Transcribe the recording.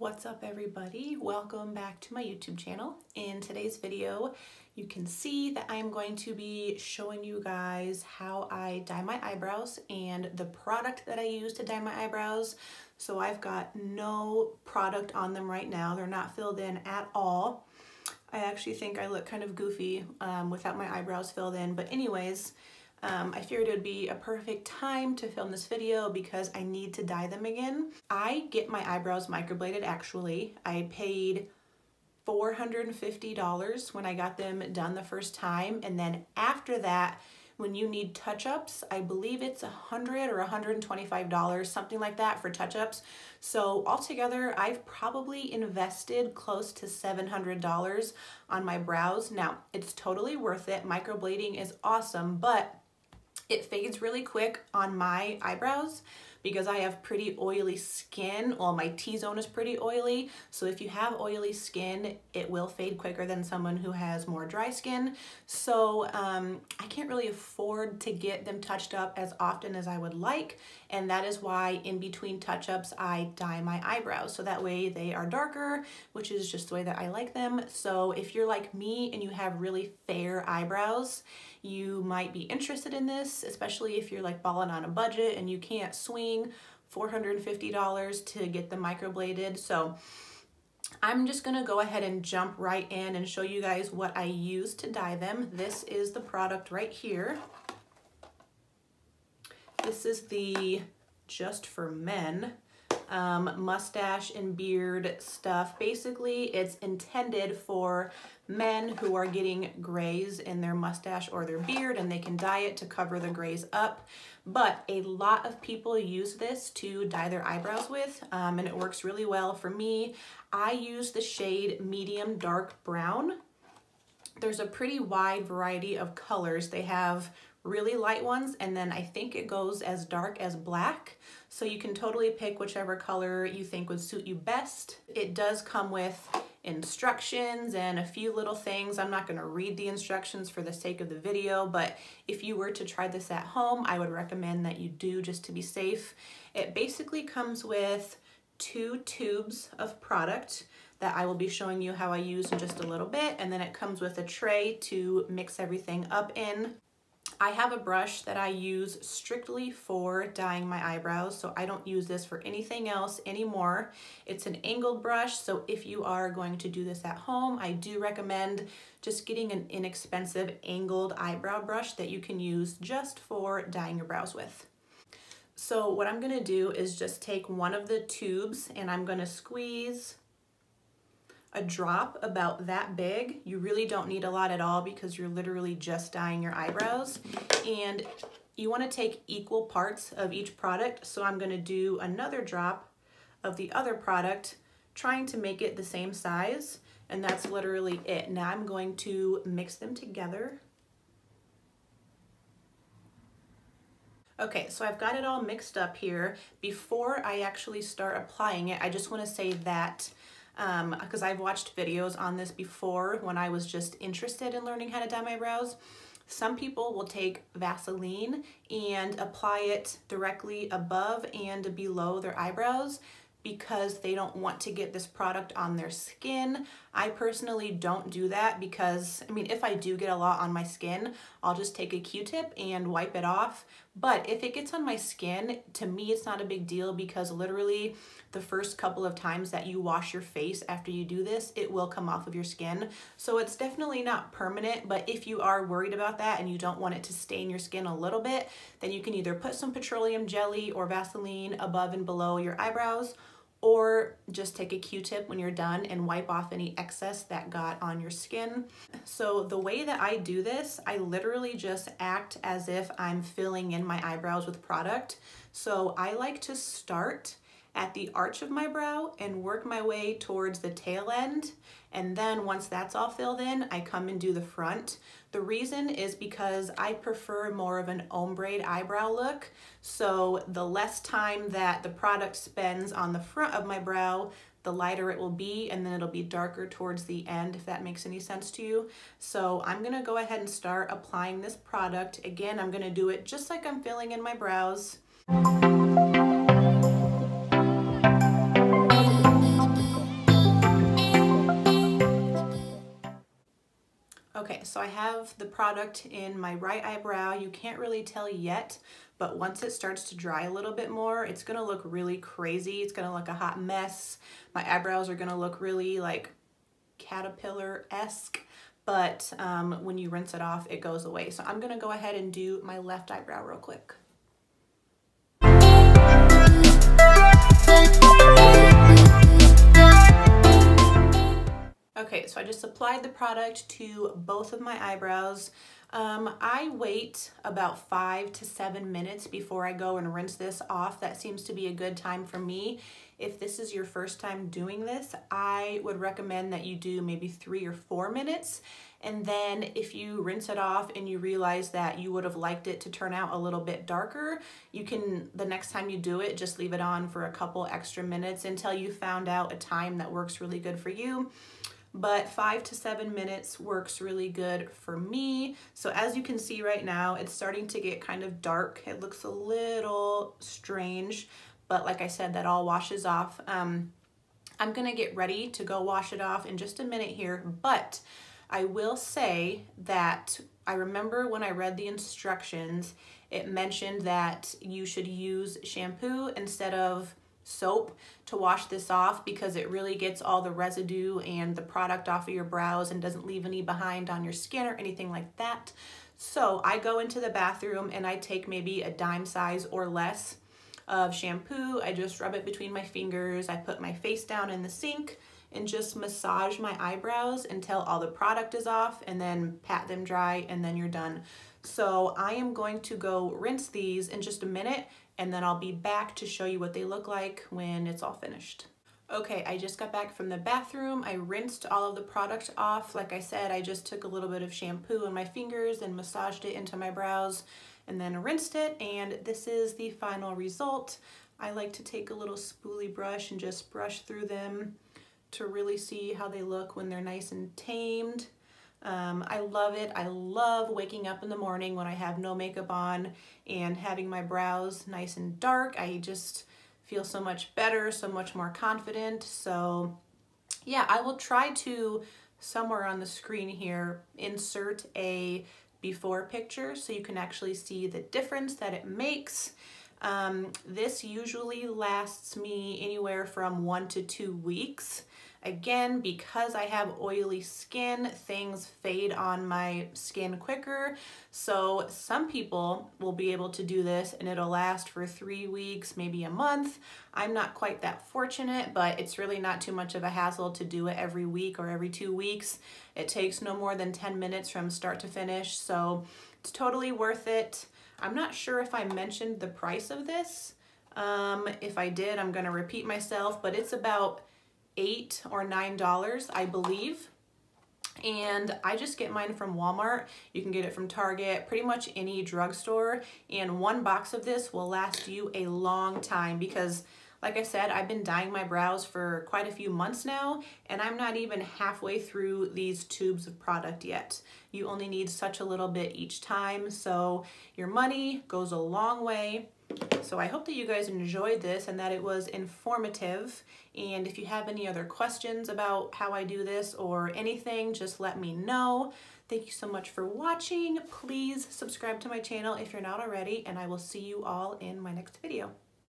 What's up everybody? Welcome back to my YouTube channel. In today's video, you can see that I'm going to be showing you guys how I dye my eyebrows and the product that I use to dye my eyebrows. So I've got no product on them right now. They're not filled in at all. I actually think I look kind of goofy um, without my eyebrows filled in. But anyways, um, I figured it would be a perfect time to film this video because I need to dye them again. I get my eyebrows microbladed actually. I paid $450 when I got them done the first time and then after that when you need touch-ups, I believe it's a 100 or $125, something like that for touch-ups. So altogether, I've probably invested close to $700 on my brows. Now, it's totally worth it. Microblading is awesome, but it fades really quick on my eyebrows because I have pretty oily skin. Well, my T-zone is pretty oily. So if you have oily skin, it will fade quicker than someone who has more dry skin. So um, I can't really afford to get them touched up as often as I would like. And that is why in between touch-ups, I dye my eyebrows. So that way they are darker, which is just the way that I like them. So if you're like me and you have really fair eyebrows, you might be interested in this, especially if you're like balling on a budget and you can't swing $450 to get them microbladed. So I'm just gonna go ahead and jump right in and show you guys what I use to dye them. This is the product right here. This is the Just for Men um, mustache and beard stuff. Basically, it's intended for men who are getting grays in their mustache or their beard and they can dye it to cover the grays up. But a lot of people use this to dye their eyebrows with um, and it works really well for me. I use the shade medium dark brown. There's a pretty wide variety of colors. They have really light ones and then I think it goes as dark as black. So you can totally pick whichever color you think would suit you best. It does come with instructions and a few little things. I'm not gonna read the instructions for the sake of the video, but if you were to try this at home, I would recommend that you do just to be safe. It basically comes with two tubes of product that I will be showing you how I use in just a little bit. And then it comes with a tray to mix everything up in. I have a brush that I use strictly for dyeing my eyebrows, so I don't use this for anything else anymore. It's an angled brush, so if you are going to do this at home, I do recommend just getting an inexpensive angled eyebrow brush that you can use just for dyeing your brows with. So what I'm gonna do is just take one of the tubes and I'm gonna squeeze a drop about that big. You really don't need a lot at all because you're literally just dyeing your eyebrows. And you wanna take equal parts of each product. So I'm gonna do another drop of the other product, trying to make it the same size. And that's literally it. Now I'm going to mix them together. Okay, so I've got it all mixed up here. Before I actually start applying it, I just wanna say that because um, I've watched videos on this before when I was just interested in learning how to dye my brows. Some people will take Vaseline and apply it directly above and below their eyebrows because they don't want to get this product on their skin. I personally don't do that because, I mean, if I do get a lot on my skin, I'll just take a Q-tip and wipe it off. But if it gets on my skin, to me, it's not a big deal because literally the first couple of times that you wash your face after you do this, it will come off of your skin. So it's definitely not permanent, but if you are worried about that and you don't want it to stain your skin a little bit, then you can either put some petroleum jelly or Vaseline above and below your eyebrows, or just take a q-tip when you're done and wipe off any excess that got on your skin. So the way that I do this, I literally just act as if I'm filling in my eyebrows with product. So I like to start at the arch of my brow and work my way towards the tail end. And then once that's all filled in, I come and do the front. The reason is because I prefer more of an ombre eyebrow look. So the less time that the product spends on the front of my brow, the lighter it will be and then it'll be darker towards the end if that makes any sense to you. So I'm gonna go ahead and start applying this product. Again, I'm gonna do it just like I'm filling in my brows. Okay, so I have the product in my right eyebrow. You can't really tell yet, but once it starts to dry a little bit more, it's gonna look really crazy. It's gonna look a hot mess. My eyebrows are gonna look really like caterpillar-esque, but um, when you rinse it off, it goes away. So I'm gonna go ahead and do my left eyebrow real quick. Okay, so I just applied the product to both of my eyebrows. Um, I wait about five to seven minutes before I go and rinse this off. That seems to be a good time for me. If this is your first time doing this, I would recommend that you do maybe three or four minutes. And then if you rinse it off and you realize that you would have liked it to turn out a little bit darker, you can, the next time you do it, just leave it on for a couple extra minutes until you found out a time that works really good for you but five to seven minutes works really good for me. So as you can see right now, it's starting to get kind of dark. It looks a little strange, but like I said, that all washes off. Um, I'm gonna get ready to go wash it off in just a minute here, but I will say that I remember when I read the instructions, it mentioned that you should use shampoo instead of soap to wash this off because it really gets all the residue and the product off of your brows and doesn't leave any behind on your skin or anything like that. So I go into the bathroom and I take maybe a dime size or less of shampoo. I just rub it between my fingers. I put my face down in the sink and just massage my eyebrows until all the product is off and then pat them dry and then you're done. So I am going to go rinse these in just a minute and then I'll be back to show you what they look like when it's all finished. Okay, I just got back from the bathroom. I rinsed all of the product off. Like I said, I just took a little bit of shampoo in my fingers and massaged it into my brows and then rinsed it. And this is the final result. I like to take a little spoolie brush and just brush through them to really see how they look when they're nice and tamed. Um, I love it. I love waking up in the morning when I have no makeup on and having my brows nice and dark. I just feel so much better, so much more confident. So yeah, I will try to somewhere on the screen here insert a before picture so you can actually see the difference that it makes. Um, this usually lasts me anywhere from one to two weeks. Again, because I have oily skin, things fade on my skin quicker. So some people will be able to do this and it'll last for three weeks, maybe a month. I'm not quite that fortunate, but it's really not too much of a hassle to do it every week or every two weeks. It takes no more than 10 minutes from start to finish, so it's totally worth it. I'm not sure if I mentioned the price of this. Um, if I did, I'm gonna repeat myself, but it's about eight or nine dollars, I believe. And I just get mine from Walmart. You can get it from Target, pretty much any drugstore. And one box of this will last you a long time because like I said, I've been dyeing my brows for quite a few months now, and I'm not even halfway through these tubes of product yet. You only need such a little bit each time, so your money goes a long way. So I hope that you guys enjoyed this and that it was informative. And if you have any other questions about how I do this or anything, just let me know. Thank you so much for watching. Please subscribe to my channel if you're not already, and I will see you all in my next video.